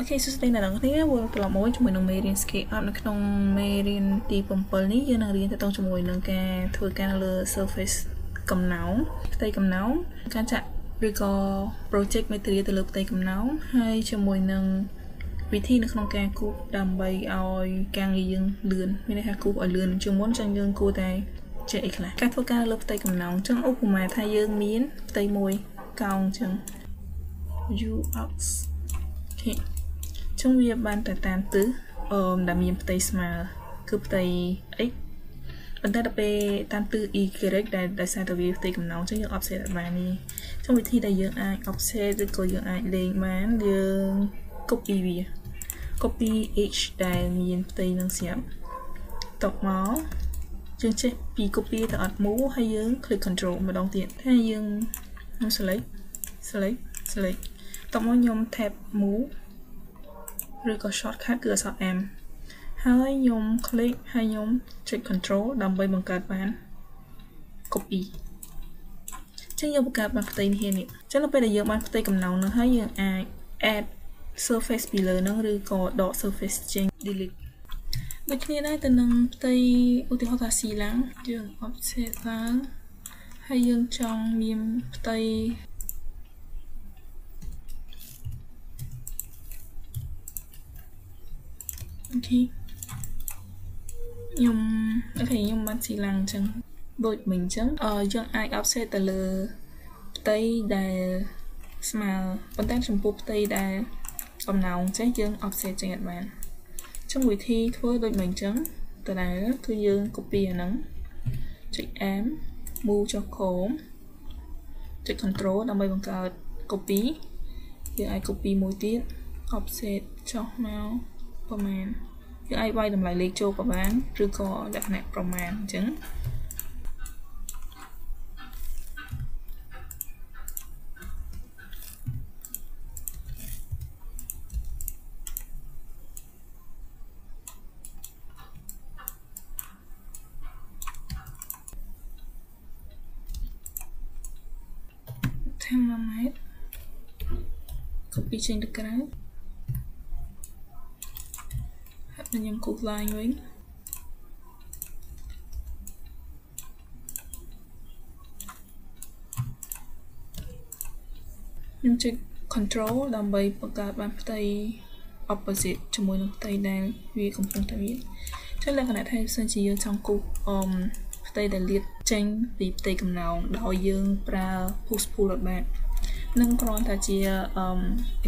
អូខេសួស្តីអ្នកទាំងគ្នាវិលត្រឡប់មកជាមួយនឹងមេរៀន Scale Up នៅក្នុងមេរៀនទី7នេះយើងនឹងរៀនទាក់ទងជាមួយនឹងការធ្វើការលើ surface កំណោងផ្ទៃកំណោងការចាក់ឬក៏ project material ទៅលើផ្ទៃកំណោងហើយជាមួយនឹងវិធីនៅក្នុងការគូសដើម្បីឲ្យការងារយើងលឿនមានន័យថាគូសឲ្យលឿនជាងមុនចឹងយើងគួរតែចេះអីខ្លះការធ្វើការលើផ្ទៃកំណោងចឹងឧបមាថាយើងមានផ្ទៃមួយកោងចឹង u ox អូខេ ចឹងវាបានតែតាមទិសអឺដែលមានផ្ទៃស្មើគឺផ្ទៃ x ប៉ុន្តែដល់ពេលតាមទិស y ដែលដោយសារតែវាផ្ទៃកំណោងចឹងយើង offset អត់បាននេះចឹងវិធីដែលយើងអាច offset ឬក៏យើងអាចលេងបានយើង copy វា copy h ដែលមានផ្ទៃនឹងស្រាប់តបមកយើងចេះពី copy ទៅអត់ move ហើយយើង click control ម្ដងទៀតហើយយើងខ្ញុំ select select select តបមកខ្ញុំ tab move ឬក៏ shortcut គឺអក្សរ M ហើយខ្ញុំ click ហើយខ្ញុំចុច control ដើម្បីបង្កើតបាន copy ចឹងយើងបង្កើតបានផ្ទៃនេះនេះចឹងនៅពេលដែលយើងបានផ្ទៃកំណោងនោះហើយយើងអាច add surface ពីលើហ្នឹងឬក៏ដក surface ចេញ delete ដូចគ្នាដែរទៅនឹងផ្ទៃឧទាហរណ៍ថា C ឡើងយើង offset ឡើងហើយយើងចង់មានផ្ទៃ អូខេខ្ញុំអូខេខ្ញុំបានស៊ីឡាំងអញ្ចឹងដូចមិញអញ្ចឹងអឺយើងអាច offset ទៅលើផ្ទៃដែលស្មើប៉ុន្តែចំពោះផ្ទៃដែលកំណោងចេះយើង offset ចេញអត់បានអញ្ចឹងវិធីធ្វើដូចមិញអញ្ចឹងតដែលគឺយើង copy អាហ្នឹងចុច M move ចុះ Chrome ចុច control ដើម្បីបង្កើត copy យើងអាច copy មួយទៀត offset ចុះមក ប្រមាណយើងអាចវាយតម្លៃលេខចូលក៏បានឬក៏លក្ខណៈប្រមាណអញ្ចឹងថា1ម៉ែត្រ copy ចេញទៅក្រៅ ខ្ញុំគូស line វិញខ្ញុំចុច control ដើម្បីបង្កើតបានផ្ទៃ opposite ជាមួយនឹងផ្ទៃដែលវាកំពុងតែមានចុះលក្ខណៈថាបើសិនជាយើងចង់គូសអមផ្ទៃដែលលាតចេញពីផ្ទៃកំណោងដោយយើងប្រើ push pull អត់បាននឹងគ្រាន់តែជា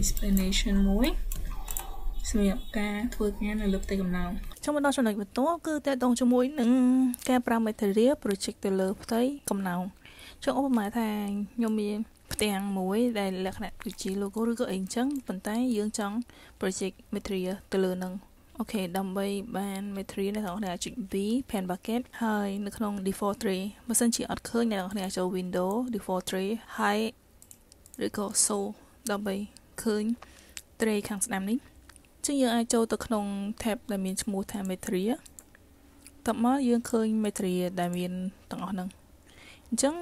explanation មួយ សម្រាប់ការធ្វើការនៅលើផ្ទៃកំណោងចុងមកដល់ចំណុចបន្ទាប់គឺតើតងជាមួយនឹងការប្រើ material project ទៅលើផ្ទៃកំណោងចុងឧបមាថាខ្ញុំមានផ្ទាំងមួយដែលលក្ខណៈគឺជា logo ឬក៏អីអញ្ចឹងប៉ុន្តែយើងចង់ project material ទៅលើនឹងអូខេដើម្បីបាន material អ្នកនរគ្នាចុច B pen bucket ហើយនៅក្នុង default tray បើសិនជាអត់ឃើញអ្នកនរគ្នាចូល window default tray ហើយឬក៏ so ដើម្បីឃើញ tray ខាងស្ដាំនេះ ចឹងយើងអាចចូលទៅក្នុង tab ដែលមានឈ្មោះថា Metria តបមកយើងឃើញ Metria ដែលមានទាំងអស់ហ្នឹងអញ្ចឹង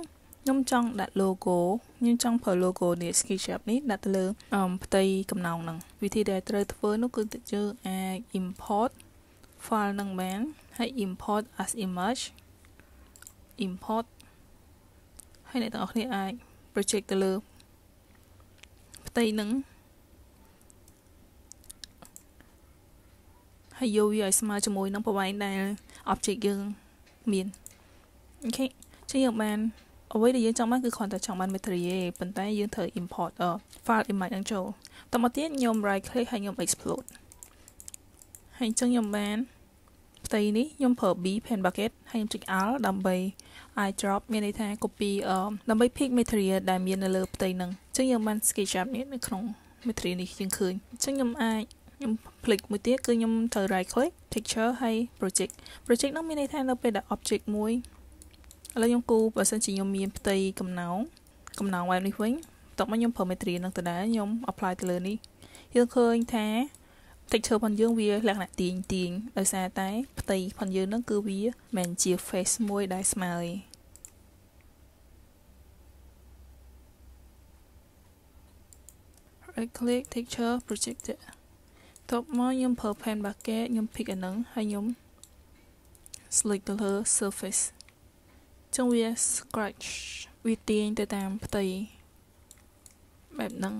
ខ្ញុំចង់ដាក់ logo ខ្ញុំចង់ប្រើ logo នេះ SketchUp នេះដាក់ទៅលើផ្ទៃកំណោងហ្នឹងវិធីដែលត្រូវធ្វើនោះគឺយើងអាច import file ហ្នឹងបានហើយ import as image import ហើយអ្នកទាំងអស់គ្នាអាច project ទៅលើផ្ទៃហ្នឹង ហើយយកវាឲ្យស្មើជាមួយនឹងប្រវែងដែល object យើងមានអូខេចឹងយើងបានអ្វីដែលយើងចង់បានគឺគ្រាន់តែចង់បាន material ប៉ុន្តែយើងត្រូវ import file image ហ្នឹងចូលតមកទៀតខ្ញុំ right click ហើយខ្ញុំ explode ហើយអញ្ចឹងខ្ញុំបានផ្ទៃនេះខ្ញុំប្រើ B pen bucket ហើយខ្ញុំចុច Alt ដើម្បី i drop មានន័យថា copy ដើម្បី pick material ដែលមាននៅលើផ្ទៃហ្នឹងអញ្ចឹងយើងបាន SketchUp នេះនៅក្នុង material នេះយើងឃើញអញ្ចឹងខ្ញុំអាច ខ្ញុំភ្លេចមួយទៀតគឺខ្ញុំត្រូវ right click picture ហើយ project project នោះមានន័យថានៅពេលដែល object មួយឥឡូវខ្ញុំគូបើសិនជាខ្ញុំមានផ្ទៃកំណោងកំណោង web នេះវិញតោះមកខ្ញុំប្រើ metri នឹងទៅដែរខ្ញុំ apply ទៅលើនេះយើងឃើញថា texture ផងយើងវាលក្ខណៈទាញទាញដោយសារតែផ្ទៃផងយើងនឹងគឺវាមិនជា face មួយដែលស្មើទេ right click texture project តបមកខ្ញុំប្រើ pen bucket ខ្ញុំ pick អាហ្នឹងហើយខ្ញុំ select ទៅលើ surface ចឹងវា scratch វាទាញទៅតាមផ្ទៃបែបហ្នឹង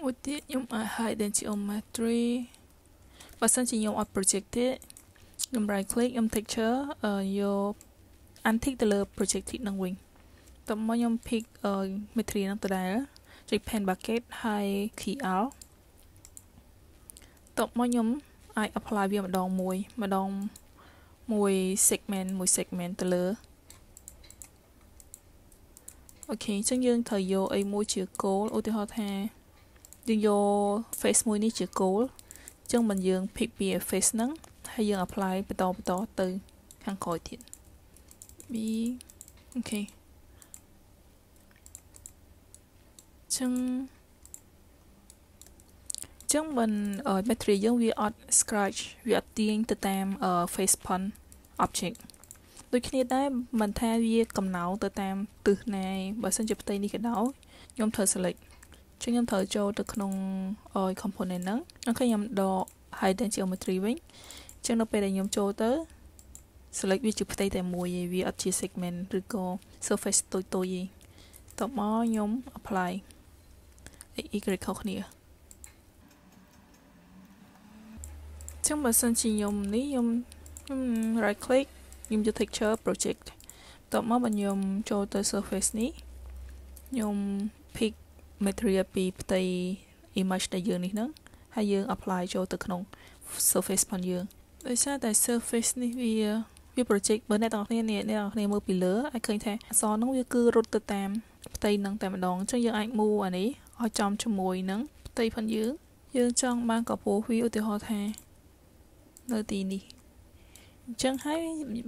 មួយទៀតខ្ញុំអាច hide geometry បើសិនជាខ្ញុំអត់ project ទេខ្ញុំ right click ខ្ញុំ texture យក antique ទៅលើ project ហ្នឹងវិញតោះមកខ្ញុំ pick material ហ្នឹងទៅដែរចុច pen bucket ហើយ key out តបមកខ្ញុំអាច apply វាម្ដងមួយម្ដងមួយ segment មួយ segment ទៅលើអូខេអញ្ចឹងយើងត្រូវយកអីមួយជា goal ឧទាហរណ៍ថាយើងយក face មួយនេះជា goal អញ្ចឹងមិនយើង pick ពី face ហ្នឹងហើយយើង apply បន្តបន្តទៅខាងក្រោយទៀត B អូខេចឹង ចឹងមិន battery យើងវាអត់ scratch វាអត់ទាញទៅតាម face pun object ដូចគ្នាដែរមិនថាវាកំណោទៅតាមទិសណាបើសិនជាផ្ទៃនេះក៏ដោយខ្ញុំត្រូវ select ចឹងខ្ញុំត្រូវចូលទៅក្នុង component ហ្នឹងអូខេខ្ញុំដក hidden geometry វិញចឹងនៅពេលដែលខ្ញុំចូលទៅ select វាជាផ្ទៃតែមួយឯងវាអត់ជា segment ឬក៏ surface តូចតូចឯងតបមកខ្ញុំ apply y ខុសគ្នា ចឹងបើសិនជាខ្ញុំនេះខ្ញុំខ្ញុំ right click ខ្ញុំយក texture project តបមកបើខ្ញុំចូលទៅ surface នេះខ្ញុំ pick material ពីផ្ទៃ image ដែលយើងនេះហ្នឹងហើយយើង apply ចូលទៅក្នុង surface ផងយើងដោយសារតែ surface នេះវាវា project បើអ្នកទាំងគ្នាអ្នកទាំងគ្នាមើលពីលើអាចឃើញថាអក្សរហ្នឹងវាគឺរត់ទៅតាមផ្ទៃហ្នឹងតែម្ដងអញ្ចឹងយើងអាច move អានេះឲ្យចំជាមួយនឹងផ្ទៃផងយើងយើងចង់បានកម្ពស់វាឧទាហរណ៍ថា នៅទីនេះអញ្ចឹងហើយ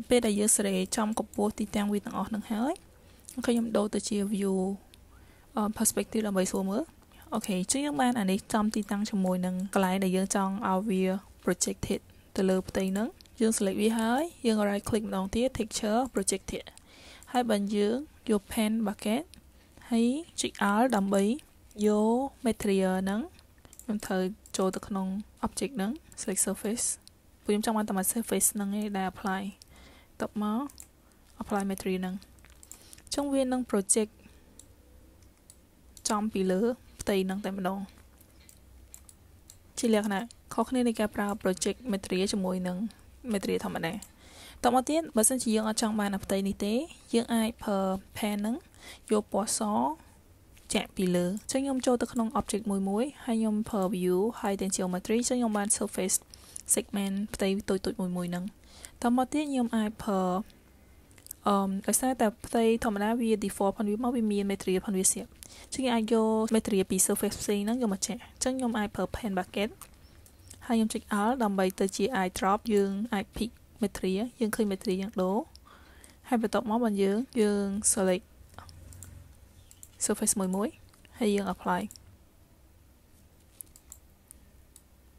ពេលដែលយើងសេរីចំកម្ពស់ទីតាំងវាទាំងអស់នឹងហើយOK ខ្ញុំដូរទៅជា view perspective ដើម្បីស្រួលមើល OK អញ្ចឹងយើងបានអានេះចំទីតាំងជាមួយនឹងកន្លែងដែលយើងចង់ឲ្យវា projected ទៅលើផ្ទៃហ្នឹងយើង select វាហើយយើង right click ម្ដងទៀត texture projected ហើយបើយើងយក paint bucket ហើយចុច alt ដើម្បីយក material ហ្នឹងខ្ញុំត្រូវចូលទៅក្នុង object ហ្នឹង select surface ព្រោះខ្ញុំចង់បានតែ surface ហ្នឹងឯងដែល apply តបមក apply material ហ្នឹងអញ្ចឹងវានឹង project ចំពីលើផ្ទៃហ្នឹងតែម្ដងជាលក្ខណៈខុសគ្នានៃការប្រើ project material ជាមួយនឹង material ធម្មតាតមកទៀតបើសិនជាយើងអត់ចង់បានអាផ្ទៃនេះទេយើងអាចប្រើ pen ហ្នឹងយកពណ៌សចាក់ពីលើអញ្ចឹងខ្ញុំចូលទៅក្នុង object មួយមួយហើយខ្ញុំប្រើ view height and geometry អញ្ចឹងខ្ញុំបាន surface segment ផ្ទៃតូចតូចមួយមួយហ្នឹងតមកទៀតខ្ញុំអាចប្រើអឺដោយសារតែផ្ទៃធម្មតាវា default ផងវាមកវាមាន material ផងវាសៀបអញ្ចឹងអាចយក material ពី surface ផ្សេងហ្នឹងយកមកចាក់អញ្ចឹងខ្ញុំអាចប្រើ pen bucket ហើយខ្ញុំចុច alt ដើម្បីទៅជា eye drop យើងអាច pick material យើងឃើញ material យ៉ាងដូរហើយបន្ទាប់មកបើយើងយើង select surface មួយមួយហើយយើង apply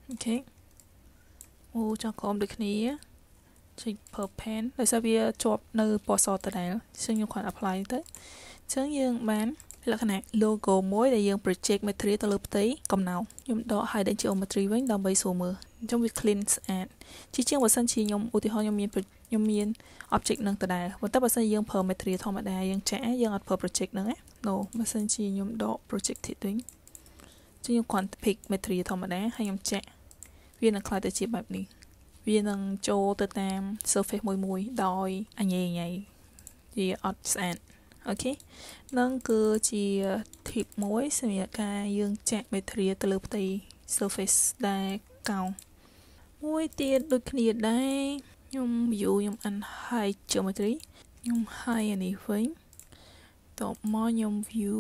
អូខេ អូចង់ក្រោមដូចគ្នាចុច per pen ដោយសារវាជាប់នៅពណ៌សដដែលអញ្ចឹងខ្ញុំគ្រាន់ apply ទៅអញ្ចឹងយើងបានលក្ខណៈ logo មួយដែលយើង project material ទៅលើផ្ទៃកំណោខ្ញុំដក hidden geometry វិញដើម្បីស្រួលមើលអញ្ចឹងវា clean ស្អាតជាជាងបើសិនជាខ្ញុំឧទាហរណ៍ខ្ញុំមានខ្ញុំមាន object នឹងដដែលប៉ុន្តែបើសិនយើងប្រើ material ធម្មតាយើងចាក់យើងអត់ប្រើ project ហ្នឹងណា no បើសិនជាខ្ញុំដក project ទៀតវិញជាងខ្ញុំគ្រាន់ pick material ធម្មតាហើយខ្ញុំចាក់ វានឹងខ្លាយទៅជាបែបនេះវានឹងចូលទៅតាម surface មួយមួយដោយអញញ៉ៃវាអត់ស្អាតអូខេនឹងគឺជា tip មួយសម្រាប់ការយើងចាក់ material ទៅលើផ្ទៃ surface ដែលកោងមួយទៀតដូចគ្នាដែរខ្ញុំ view ខ្ញុំ unhide geometry ខ្ញុំ hide អានេះវិញតបមកខ្ញុំ view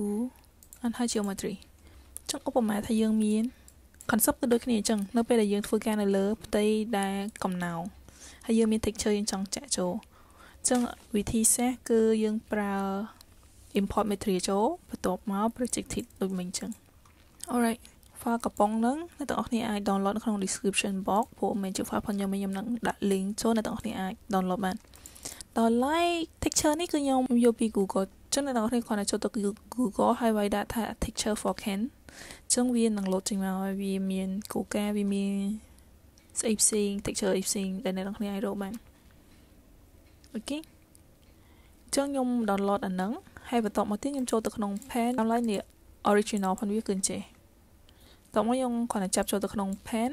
unhide geometry ចង់ឧបមាថាយើងមាន concept គឺដូចគ្នាអញ្ចឹងនៅពេលដែលយើងធ្វើការនៅលើផ្ទៃដែលកំណោហើយយើងមាន texture យើងចង់ចាក់ចូលអញ្ចឹងវិធីសាស្ត្រគឺយើងប្រើ import material ចូលបន្ទាប់មក projected ដូចមិញអញ្ចឹង alright file កំប៉ុងហ្នឹងអ្នកទាំងអស់គ្នាអាច download នៅក្នុង description box ព្រោះមិនជា file ផងខ្ញុំខ្ញុំនឹងដាក់ link ចូលអ្នកទាំងអស់គ្នាអាច download បានដល់ like texture នេះគឺខ្ញុំយកពី Google ចឹងអ្នកទាំងអស់គ្នាគ្រាន់តែចូលទៅ Google ហើយវាយដាក់ថា texture for can អញ្ចឹងវានឹង load ចេញមកហើយវាមានគោលការណ៍វាមានស្អីផ្សេង texture អីផ្សេងដែលអ្នកនរគ្នាអាចរកបានអូខេអញ្ចឹងខ្ញុំ download អាហ្នឹងហើយបន្ទាប់មកទៀតខ្ញុំចូលទៅក្នុង pen download នេះ original ផងវាគឺអញ្ចេះតោះមកខ្ញុំគ្រាន់តែចាប់ចូលទៅក្នុង pen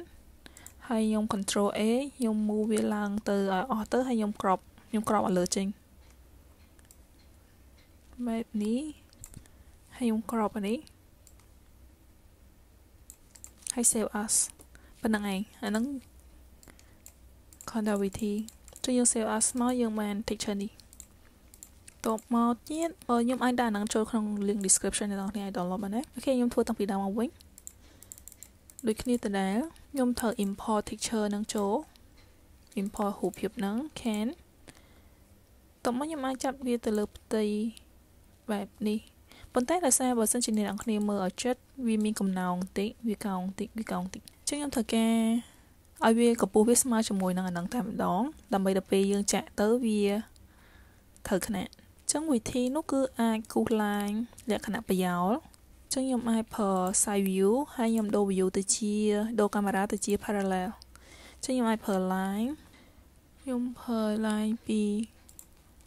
ហើយខ្ញុំ control A ខ្ញុំ move វាឡើងទៅឲ្យអស់ទៅហើយខ្ញុំ crop ខ្ញុំ crop ឲ្យលើចេញបែបនេះហើយខ្ញុំ crop អានេះ ហើយ save as ប៉ុណ្្នឹងឯងអាហ្នឹង conductivity ចុះយើង save as មកយើងបាន texture នេះតបមកទៀតខ្ញុំអាចដាក់អាហ្នឹងចូលក្នុង link description អ្នកនរគ្នាអាច download បានណាអូខេខ្ញុំធ្វើតាំងពីដើមមកវិញដូចគ្នាដដែលខ្ញុំត្រូវ import texture នឹងចូល import រូបភាពនឹង can តោះមកខ្ញុំអាចចាប់វាទៅលើផ្ទៃបែបនេះប៉ុន្តែដោយសារបើសិនជាអ្នកនរគ្នាមើលឲ្យចិត្ត វាមានកំណោងតិចវាកោងតិចវាកោងតិចអញ្ចឹងខ្ញុំត្រូវការឲ្យវាកម្ពស់វាស្មើជាមួយនឹងអានឹងតែម្ដងដើម្បីដល់ពេលយើងចាក់ទៅវាត្រូវខ្នាតអញ្ចឹងវិធីនោះគឺអាចគូសឡាញលក្ខណៈប្រយោលអញ្ចឹងខ្ញុំអាចប្រើ side view ហើយខ្ញុំដូរ view ទៅជាដូរកាមេរ៉ាទៅជា parallel អញ្ចឹងខ្ញុំអាចប្រើ line ខ្ញុំប្រើ line ពី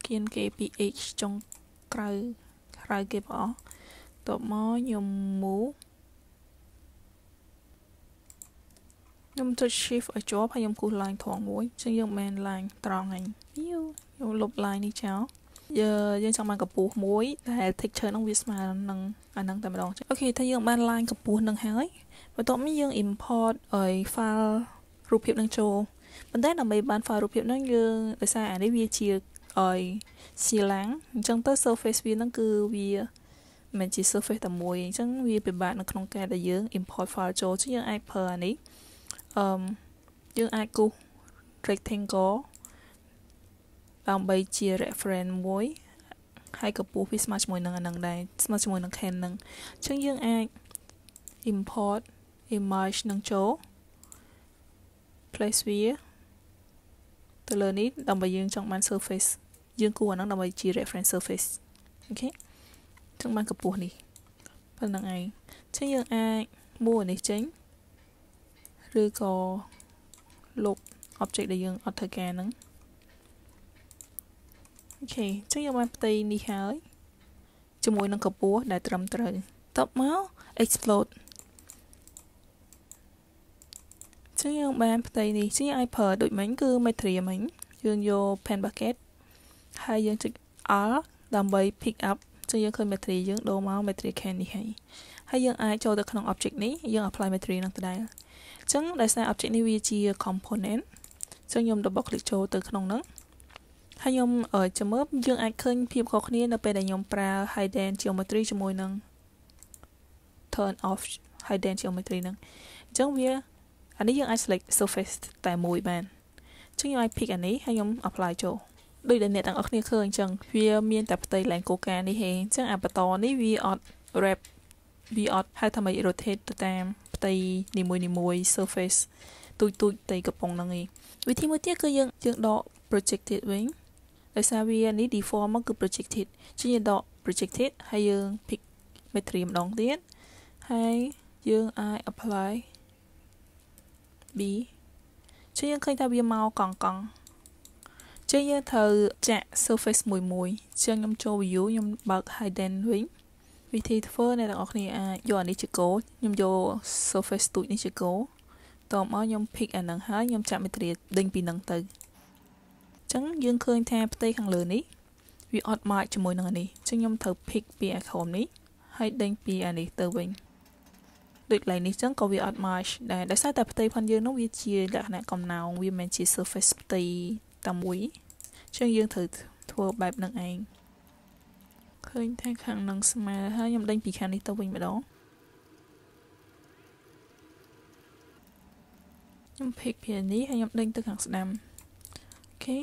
គៀនគេពី h ចុងក្រៅក្រៅគេបងអស់តបមកខ្ញុំ move ខ្ញុំចុច shift ឲ្យជាប់ហើយខ្ញុំគូស line ត្រង់មួយអញ្ចឹងយើងមិន line ត្រង់ហ្នឹងយូខ្ញុំលុប line នេះចោលយើងយើងចង់បានកម្ពស់មួយដែល texture ហ្នឹងវាស្មើនឹងអាហ្នឹងតែម្ដងអូខេថាយើងបាន line កម្ពស់ហ្នឹងហើយបន្ទាប់នេះយើង import ឲ្យ file រូបភាពហ្នឹងចូលប៉ុន្តែដើម្បីបាន file រូបភាពហ្នឹងយើងដោយសារអានេះវាជាឲ្យស៊ីឡាំងអញ្ចឹងទៅ surface វាហ្នឹងគឺវាមិនជា surface តែមួយអញ្ចឹងវាពិបាកនៅក្នុងការដែលយើង import file ចូលចឹងយើងអាចប្រើអានេះ អឺយើងអាចគូស rectangle ដើម្បីជា reference មួយហើយកម្ពស់វាស្មើជាមួយនឹងអានឹងដែរស្មើជាមួយនឹង can នឹងអញ្ចឹងយើងអាច import image នឹងចូល place វាទៅលើនេះដើម្បីយើងចង់បាន surface យើងគូអាហ្នឹងដើម្បីជា reference surface អូខេចឹងបានកម្ពស់នេះប៉ុណ្្នឹងឯងចឹងយើងអាចមួនេះចេញ ឬក៏លុប object ដែលយើងអត់ធ្វើការហ្នឹងអូខេចឹងយើងបានផ្ទៃនេះហើយជាមួយនឹងកម្ពស់ដែលត្រឹមត្រូវតបមក explode ចឹងយើងបានផ្ទៃនេះចឹងឲ្យប្រើដូចមិញគឺ material មិញយើងយក pen bucket ហើយយើងចុច alt ដើម្បី pick up ចឹងយើងឃើញ material យើងដូរមក material can នេះហើយហើយយើងអាចចូលទៅក្នុង object នេះយើង apply material នឹងដដែល អញ្ចឹងដោយសារ object នេះវាជា component អញ្ចឹងខ្ញុំ double click ចូលទៅក្នុងហ្នឹងហើយខ្ញុំចាំមើលយើងអាចឃើញភាពខុសគ្នានៅពេលដែលខ្ញុំប្រើ hidden geometry ជាមួយនឹង turn off hidden geometry ហ្នឹងអញ្ចឹងវាអានេះយើងអាច select surface តែមួយបានអញ្ចឹងខ្ញុំអាច pick អានេះហើយខ្ញុំ apply ចូលដូចដែលអ្នកទាំងអស់គ្នាឃើញអញ្ចឹងវាមានតែផ្ទៃឡើងកូកានេះហេអញ្ចឹងអាបន្តនេះវាអត់ wrap វាអត់ហៅថាម៉េច rotate ទៅតាម ផ្ទៃនីមួយនីមួយ surface ទូចទូចផ្ទៃកំប៉ុងហ្នឹងឯងវិធីមួយទៀតគឺយើងយើងដក projected វិញដោយសារវានេះ default មកគឺ projected ជាយើងដក projected ហើយយើង pick material ម្ដងទៀតហើយយើងអាច apply B ជាយើងឃើញថាវាមកកង់កង់ចឹងយើងត្រូវចាក់ surface មួយមួយចឹងខ្ញុំចូល view ខ្ញុំបើក hidden វិញ វិធីធ្វើអ្នកទាំងអស់គ្នាអាចយកអានេះជាគោលខ្ញុំយក surface ទូចនេះជាគោលតមកខ្ញុំ pick អានឹងហើយខ្ញុំចាក់ material ដេញពីនឹងទៅចឹងយើងឃើញថាផ្ទៃខាងលើនេះវាអត់ match ជាមួយនឹងអានេះចឹងខ្ញុំត្រូវ pick ពីអាខមនេះហើយដេញពីអានេះទៅវិញដូចកន្លែងនេះចឹងក៏វាអត់ match ដែរដោយសារតែផ្ទៃផាន់យើងនោះវាជាលក្ខណៈកំណោងវាមិនមែនជា surface ផ្ទៃតែមួយចឹងយើងត្រូវធ្វើបែបហ្នឹងឯង ឃើញថាខាងនឹងស្មើហើយខ្ញុំដេញពីខាងនេះទៅវិញម្ដងខ្ញុំ pick ពីនេះហើយខ្ញុំដេញទៅខាងស្ដាំអូខេ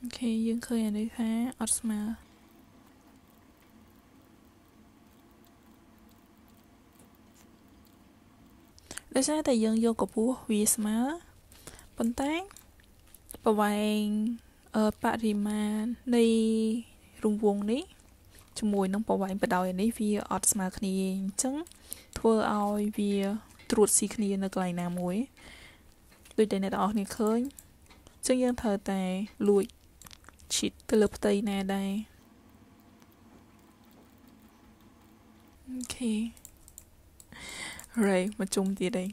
អូខេយើងឃើញអានេះថាអត់ស្មើ ដោយសារតែយើងយកកម្ពស់វាស្មើប៉ុន្តែប្រវែងអឺបរិមាណនៃរង្វង់នេះជាមួយនឹងប្រវែងបដោយនេះវាអត់ស្មើគ្នាអញ្ចឹងធ្វើឲ្យវាត្រួតស៊ីគ្នានៅកន្លែងណាមួយដូចតែអ្នកទាំងអស់គ្នាឃើញអញ្ចឹងយើងត្រូវតែលួចឈិតទៅលើផ្ទៃណាដែរអូខេ រ៉េមកជុំទៀតអី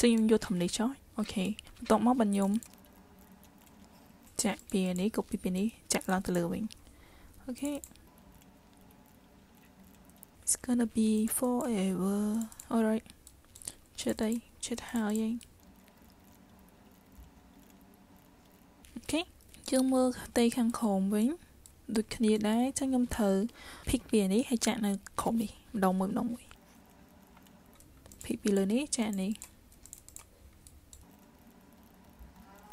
ចឹងខ្ញុំយកធំនេះចុះអូខេបន្ទាប់មកបញ្ញុំ ចាក់ពីនេះ copy ពីនេះចាក់ឡើងទៅលើវិញអូខេ It's gonna be forever alright ចិត្តអីចិត្តហើយឯងអូខេយើងមើលផ្ទៃខាងក្រោមវិញ ដូចគ្នាដែរចឹងខ្ញុំត្រូវ pick ពីនេះហើយចាក់នៅក្រោមនេះម្ដងមួយម្ដងមួយ pick ពីលើនេះចាក់នេះ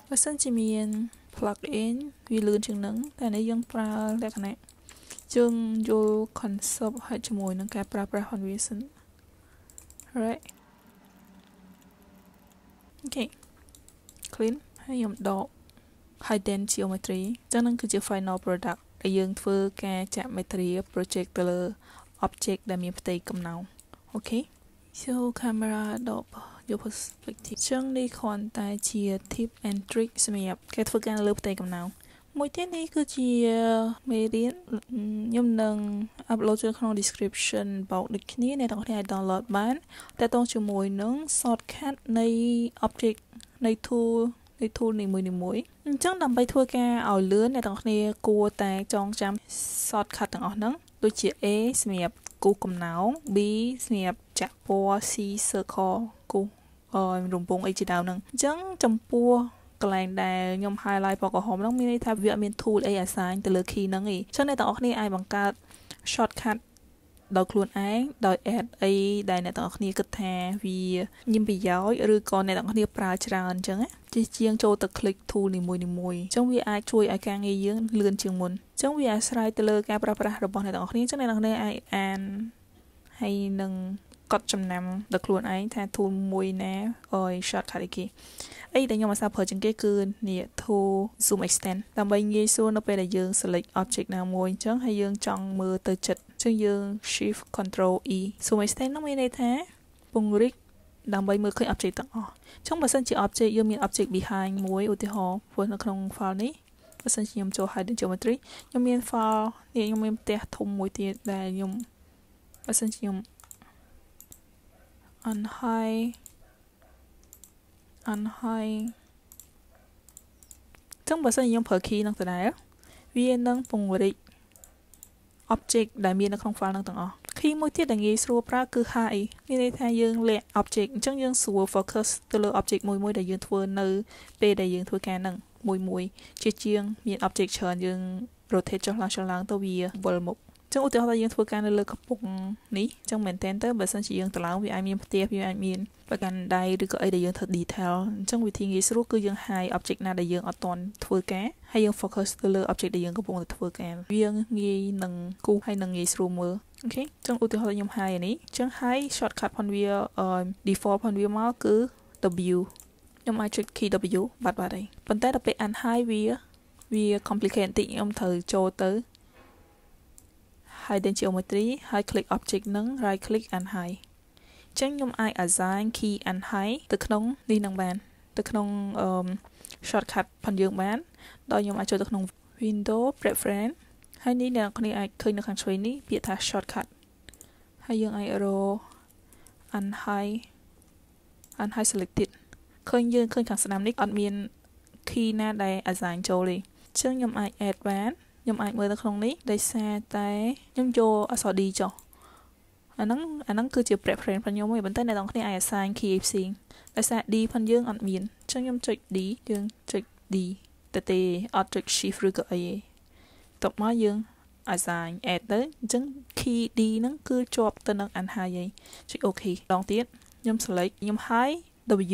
បើសិនជាមាន plug in វាលឿនជាងនឹងតែនេះយើងប្រើលក្ខណៈយើងយល់ concept ហើយជាមួយនឹងការប្រើប្រាស់ convention right អូខេ clean ហើយខ្ញុំដក hidden geometry ចឹងនឹងគឺជា final product ដែលយើងធ្វើការចាក់ material project ទៅលើ object ដែលមានផ្ទៃកំណោងអូខេ so camera ដកយក perspective ចឹងនេះគ្រាន់តែជា tip and trick សម្រាប់ការធ្វើការលើផ្ទៃកំណោងមួយទៀតនេះគឺជាមេរៀនខ្ញុំនឹង upload ចូលក្នុង description បោកដូចគ្នាអ្នកទាំងអស់គ្នាអាច download បានតែតងជាមួយនឹង shortcut នៃ object នៃ tool នៃ tool នីមួយៗអញ្ចឹងដើម្បីធ្វើការឲ្យលឿនអ្នកទាំងអស់គ្នាគួរតែចងចាំ shortcut ទាំងអស់ហ្នឹងដូចជា A សម្រាប់គូសកំណោង B សម្រាប់ចាក់ពណ៌ C circle គូសរំពងអីជាដើមហ្នឹងអញ្ចឹងចំពោះកន្លែងដែលខ្ញុំ highlight ពណ៌ក្រហមហ្នឹងមានន័យថាវាអត់មាន tool អី assign ទៅលើ key ហ្នឹងទេអញ្ចឹងអ្នកទាំងអស់គ្នាអាចបង្កើត shortcut ដោយខ្លួនឯងដោយ add អីដែលអ្នកទាំងអស់គ្នាគិតថាវាញឹមប្រយោជន៍ឬក៏អ្នកទាំងអស់គ្នាប្រើច្រើនអញ្ចឹងជាជាងចូលទៅ click tool នីមួយៗអញ្ចឹងវាអាចជួយឲ្យការងារយើងលឿនជាងមុនអញ្ចឹងវាអាស្រ័យទៅលើការប្រើប្រាស់របស់អ្នកទាំងអស់គ្នាអញ្ចឹងអ្នកទាំងអស់គ្នាអាចអានហើយនឹងកត់ចំណាំដល់ខ្លួនឯងថា tool មួយណាអយ shortcut អីគេអីដែលខ្ញុំអាសាប្រើជាងគេគឺនេះ tool zoom extend ដើម្បីងាយស្រួលនៅពេលដែលយើង select object ណាមួយអញ្ចឹងហើយយើងចង់មើលទៅចិត្តអញ្ចឹងយើង shift control e zoom extend នោះមានន័យថាពង្រីកដើម្បីមើលឃើញ object ទាំងអស់អញ្ចឹងបើសិនជា object យើងមាន object behind មួយឧទាហរណ៍ព្រោះនៅក្នុង file នេះបើសិនជាខ្ញុំចូល hidden geometry ខ្ញុំមាន file នេះខ្ញុំមានផ្ទះធំមួយទៀតដែលខ្ញុំបើសិនជាខ្ញុំ unhide unhide ចឹងបើសិនខ្ញុំប្រើ key នឹងដដែលវានឹងពង្រីក object ដែលមាននៅក្នុង file នឹងទាំងអស់ key មួយទៀតដែលងាយស្រួលប្រើគឺ hide មានន័យថាយើងលាក់ object អញ្ចឹងយើងស្រួល focus ទៅលើ object មួយមួយដែលយើងធ្វើនៅពេលដែលយើងធ្វើការនឹងមួយមួយជាជាងមាន object ច្រើនយើង rotate ចុះឡើងចុះឡើងទៅវាវិលមុខ ចឹងឧទាហរណ៍ថាយើងធ្វើការនៅលើកំពង់នេះចឹងមែនតើទៅបើសិនជាយើងទៅឡើងវាអាចមានផ្ទះវាអាចមានប្រកាន់ដៃឬក៏អីដែលយើងធ្វើ detail អញ្ចឹងវិធីងាយស្រួលគឺយើង hide object ណាដែលយើងអត់ទាន់ធ្វើការហើយយើង focus ទៅលើ object ដែលយើងកំពុងតែធ្វើការវាងាយនឹងគូសហើយនឹងងាយស្រួលមើលអូខេចឹងឧទាហរណ៍ខ្ញុំ hide នេះចឹង hide shortcut ផងវា default ផងវាមកគឺ W ខ្ញុំអាចចុច key W បាត់បាត់អីប៉ុន្តែដល់ពេល unhide វាវា complicated បន្តិចខ្ញុំត្រូវចូលទៅ hidden geometry ហើយ click object នឹង right click and hide ចឹងខ្ញុំអាច assign key and hide ទៅក្នុងនេះនឹងបាន ទៅក្នុង shortcut ផងយើងបានដោយខ្ញុំអាចចូលទៅក្នុង window preference ហើយនេះអ្នកនរអាចឃើញនៅខាងឆ្វេងនេះពាក្យថា shortcut ហើយយើងអាច row unhide unhide selected ឃើញយើងឃើញខាងស្ដាំនេះអត់មាន key ណាដែល assign ចូលទេអញ្ចឹងខ្ញុំអាច add បាន ខ្ញុំអាចមើលនៅក្នុងនេះដោយសារតែខ្ញុំយកអក្សរ D ចុះអាហ្នឹងអាហ្នឹងគឺជា preference របស់ខ្ញុំឯងប៉ុន្តែអ្នកទាំងគ្នាអាច assign key ផ្សេងដោយសារ D ផងយើងអត់មានអញ្ចឹងខ្ញុំចុច D យើងចុច D ទៅទេអត់ចុច shift ឬក៏អីទេតបមកយើង assign add ទៅអញ្ចឹង key D ហ្នឹងគឺជាប់ទៅនឹង unhide ឯងចុច OK ដងទៀតខ្ញុំ select ខ្ញុំ hide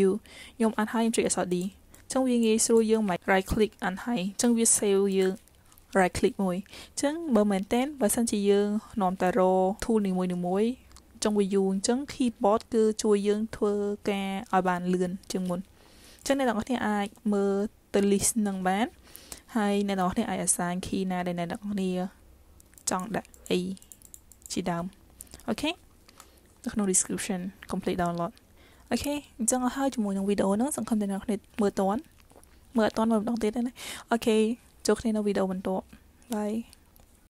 W ខ្ញុំ unhide ខ្ញុំចុចអក្សរ D អញ្ចឹងវាងាយស្រួលយើងមក right click unhide អញ្ចឹងវា save យើង right click មួយអញ្ចឹងបើមែនតើបើសិនជាយើងនាំតែរ tool នីមួយៗចុង view អញ្ចឹង keyboard គឺជួយយើងធ្វើការឲ្យបានលឿនជាងមុនអញ្ចឹងអ្នកទាំងអស់គ្នាអាចមើលទៅ list នឹងបានហើយអ្នកទាំងអស់គ្នាអាច assign key ណាដែលអ្នកទាំងអស់គ្នាចង់ដាក់អីជាដើម OK នៅក្នុង description complete download OK អញ្ចឹងអស់ហើយជាមួយនឹងវីដេអូហ្នឹងសង្ឃឹមថាអ្នកគ្នាមើលទាន់មើលអត់ទាន់មើលម្ដងទៀតណា OK ជួបគ្នានៅវីដេអូបន្ទាប់ bye